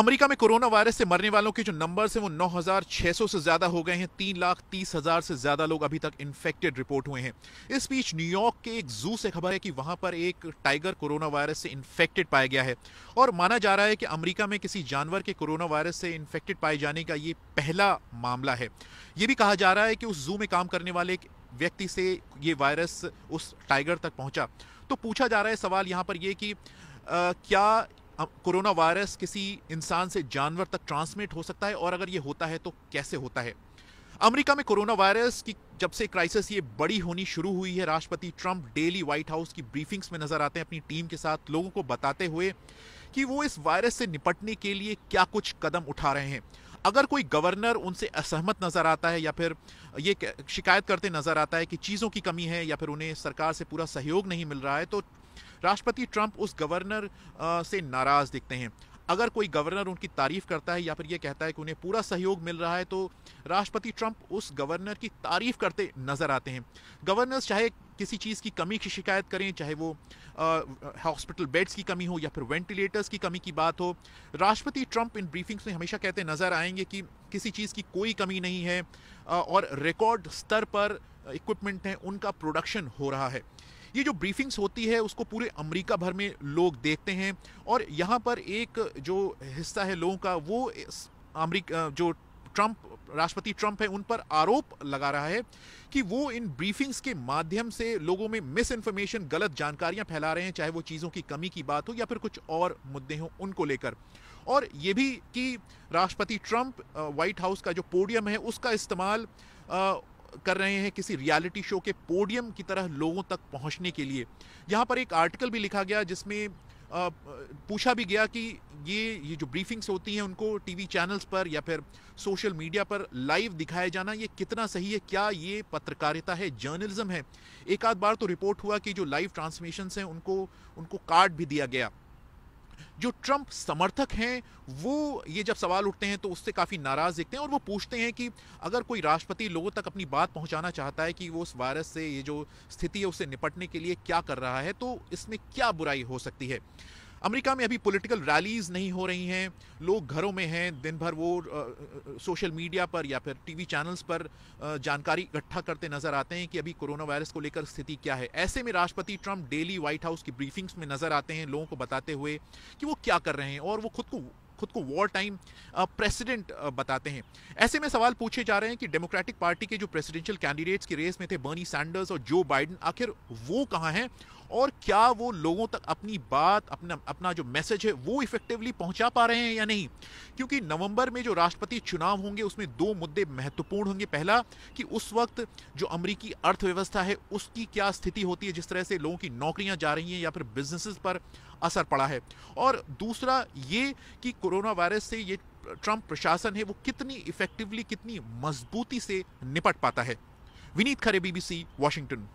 America में corona virus से मरने वालों के जो नंबर है वो 9,600 से ज़्यादा हो गए हैं तीन लाख तीस हज़ार से ज़्यादा लोग अभी तक इन्फेक्टेड रिपोर्ट हुए हैं। इस बीच न्यूयॉर्क के एक जू से खबर है कि वहाँ पर एक टाइगर कोरोना वायरस से इन्फेक्टेड पाया गया है। और माना जा रहा है कि अमरीका में किसी जानवर के कोरोना वायरस से इन्फेक्टेड पाए जाने का ये पहला मामला है। ये भी कहा जा रहा है कि उस जू में काम करने वाले एक व्यक्ति से ये वायरस उस टाइगर तक पहुँचा। तो पूछा जा रहा है सवाल यहाँ पर ये कि आ, क्या कोरोना वायरस किसी इंसान से जानवर तक ट्रांसमिट हो सकता है और अगर ये होता है तो कैसे होता है? अमेरिका में कोरोना वायरस की जब से क्राइसिस ये बड़ी होनी शुरू हुई है, राष्ट्रपति ट्रंप डेली व्हाइट हाउस की ब्रीफिंग्स में नज़र आते हैं अपनी टीम के साथ। लोगों को बताते हुए कि वो इस वायरस से निपटने के लिए क्या कुछ कदम उठा रहे हैं। अगर कोई गवर्नर उनसे असहमत नज़र आता है या फिर ये शिकायत करते नज़र आता है कि चीज़ों की कमी है या फिर उन्हें सरकार से पूरा सहयोग नहीं मिल रहा है तो राष्ट्रपति ट्रंप उस गवर्नर से नाराज़ दिखते हैं। अगर कोई गवर्नर उनकी तारीफ़ करता है या फिर ये कहता है कि उन्हें पूरा सहयोग मिल रहा है तो राष्ट्रपति ट्रंप उस गवर्नर की तारीफ़ करते नज़र आते हैं। गवर्नर्स चाहे किसी चीज़ की कमी की शिकायत करें, चाहे वो हॉस्पिटल बेड्स की कमी हो या फिर वेंटिलेटर्स की कमी की बात हो, राष्ट्रपति ट्रंप इन ब्रीफिंग्स में हमेशा कहते नज़र आएँगे कि किसी चीज़ की कोई कमी नहीं है और रिकॉर्ड स्तर पर इक्विपमेंट हैं, उनका प्रोडक्शन हो रहा है। ये जो ब्रीफिंग्स होती है, उसको पूरे अमेरिका भर में लोग देखते हैं और यहाँ पर एक जो हिस्सा है लोगों का, वो अमेरिका, जो ट्रंप, राष्ट्रपति ट्रंप है, उन पर आरोप लगा रहा है कि वो इन ब्रीफिंग्स के माध्यम से लोगों में मिस इन्फॉर्मेशन गलत जानकारियाँ फैला रहे हैं, चाहे वो चीज़ों की कमी की बात हो या फिर कुछ और मुद्दे हों उनको लेकर। और ये भी कि राष्ट्रपति ट्रंप व्हाइट हाउस का जो पोडियम है, उसका इस्तेमाल कर रहे हैं किसी रियलिटी शो के पोडियम की तरह लोगों तक पहुँचने के लिए। यहाँ पर एक आर्टिकल भी लिखा गया जिसमें पूछा भी गया कि ये ये जो ब्रीफिंग्स होती हैं उनको टीवी चैनल्स पर या फिर सोशल मीडिया पर लाइव दिखाया जाना, ये कितना सही है, क्या ये पत्रकारिता है, जर्नलिज्म है? एक आध बार तो रिपोर्ट हुआ कि जो लाइव ट्रांसमिशन हैं उनको उनको कार्ड भी दिया गया। जो ट्रंप समर्थक हैं, वो ये जब सवाल उठते हैं तो उससे काफ़ी नाराज़ दिखते हैं और वो पूछते हैं कि अगर कोई राष्ट्रपति लोगों तक अपनी बात पहुंचाना चाहता है कि वो उस वायरस से, ये जो स्थिति है, उससे निपटने के लिए क्या कर रहा है तो इसमें क्या बुराई हो सकती है? अमेरिका में अभी पॉलिटिकल रैलीज नहीं हो रही हैं। लोग घरों में हैं दिन भर वो सोशल मीडिया पर या फिर टीवी चैनल्स पर जानकारी इकट्ठा करते नज़र आते हैं कि अभी कोरोना वायरस को लेकर स्थिति क्या है। ऐसे में राष्ट्रपति ट्रंप डेली व्हाइट हाउस की ब्रीफिंग्स में नज़र आते हैं, लोगों को बताते हुए कि वो क्या कर रहे हैं और वो खुद को खुद को वॉर टाइम प्रेसिडेंट बताते हैं। ऐसे में सवाल पूछे जा रहे हैं कि डेमोक्रेटिक पार्टी के जो प्रेसिडेंशियल कैंडिडेट्स की रेस में थे बर्नी सैंडर्स और जो बाइडन आखिर वो कहाँ हैं? और क्या वो लोगों तक अपनी बात, अपना अपना जो मैसेज है, वो इफेक्टिवली पहुँचा पा रहे हैं या नहीं? क्योंकि नवंबर में जो राष्ट्रपति चुनाव होंगे, उसमें दो मुद्दे महत्वपूर्ण होंगे। पहला, कि उस वक्त जो अमरीकी अर्थव्यवस्था है, उसकी क्या स्थिति होती है, जिस तरह से लोगों की नौकरियाँ जा रही हैं या फिर बिजनेसेस पर असर पड़ा है। और दूसरा, ये कि कोरोना वायरस से ये ट्रंप प्रशासन है, वो कितनी इफेक्टिवली कितनी मजबूती से निपट पाता है। विनीत खरे बीबीसी वॉशिंगटन